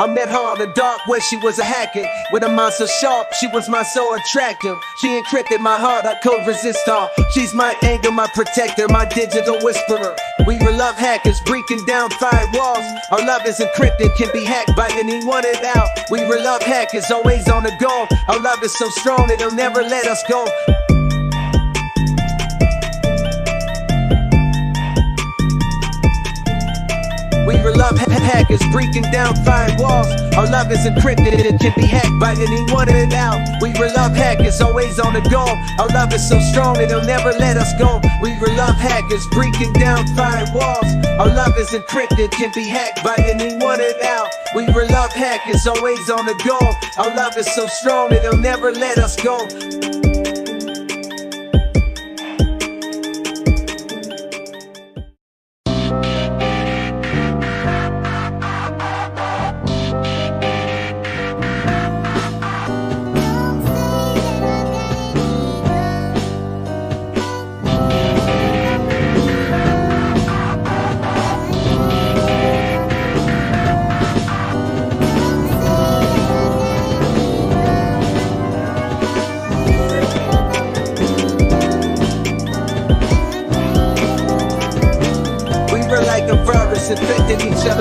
I met her in the dark where she was a hacker. With a mind so sharp, she was my so attractive. She encrypted my heart, I could resist her. She's my angel, my protector, my digital whisperer. We were love hackers, breaking down firewalls. Our love is encrypted, can be hacked by anyone it out. We were love hackers, always on the go. Our love is so strong, it'll never let us go. Love ha- hackers breaking down firewalls. Our love is encrypted, it can be hacked by anyone it out. We were love hackers, always on the go. Our love is so strong, it'll never let us go. We were love hackers breaking down firewalls. Our love is encrypted, can be hacked by anyone it out. We were love hackers, always on the go. Our love is so strong, it'll never let us go.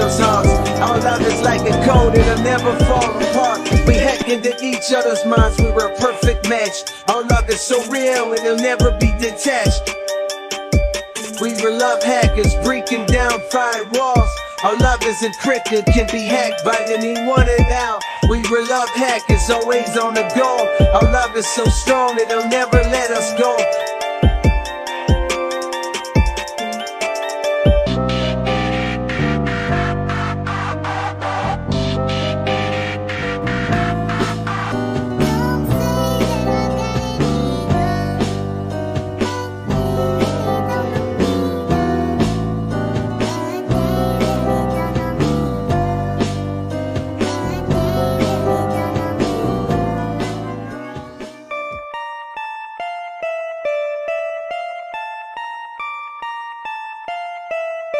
Our love is like a code, it'll never fall apart. We hack into each other's minds, we were a perfect match. Our love is so real, and it'll never be detached. We were love hackers, breaking down firewalls. Our love is encrypted, can be hacked by anyone it out. We were love hackers, always on the go. Our love is so strong, it'll never let us go.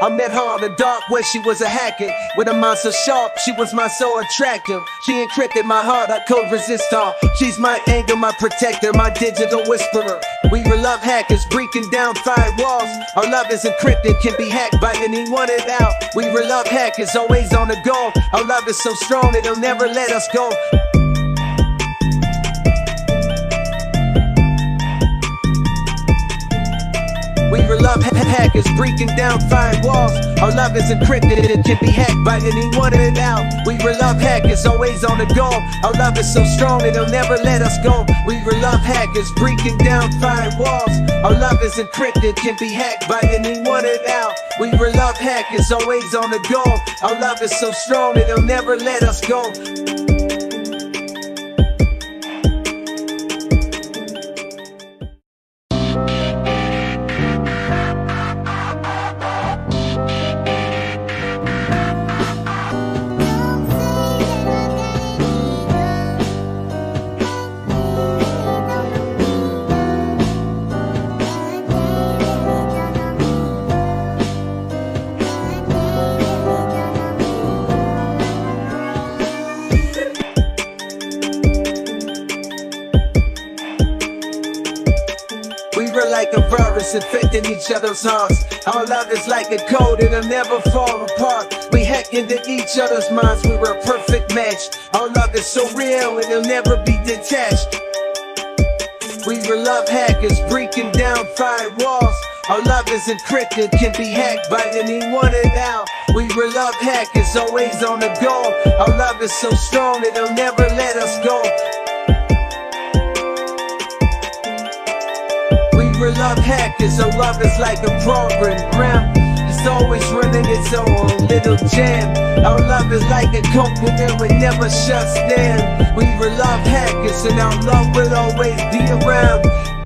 I met her in the dark where she was a hacker. With a mind so sharp, she was my so attractive. She encrypted my heart, I could resist her. She's my angel, my protector, my digital whisperer. We were love hackers, breaking down firewalls. Our love is encrypted, can be hacked by anyone it out. We were love hackers, always on the go. Our love is so strong, it'll never let us go. Love ha- hackers breaking down firewalls. Our love is encrypted, it can be hacked by anyone it out. We were love hackers, always on the go. Our love is so strong, it'll never let us go. We were love hackers breaking down firewalls. Our love is encrypted, can be hacked by anyone it out. We were love hackers, always on the go. Our love is so strong, it'll never let us go. Like infecting each other's hearts. Our love is like a code, it'll never fall apart. We hack into each other's minds, we were a perfect match. Our love is so real, it'll never be detached. We were love hackers, breaking down firewalls. Our love is encrypted, can be hacked by anyone it out. We were love hackers, always on the go. Our love is so strong, it'll never let us go. Were love hackers, our love is like a program. It's always running its own little jam. Our love is like a coconut, it never shuts down. We were love hackers, and our love will always be around.